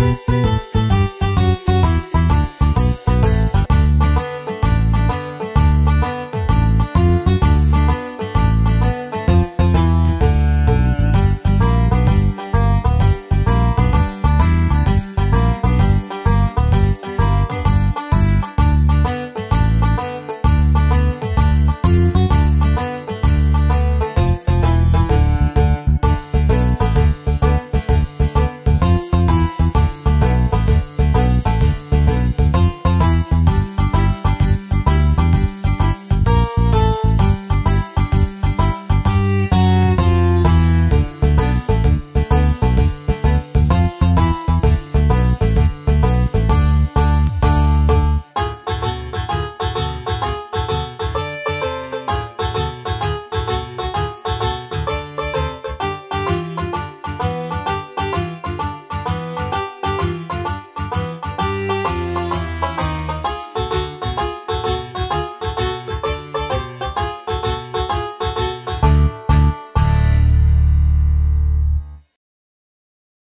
Música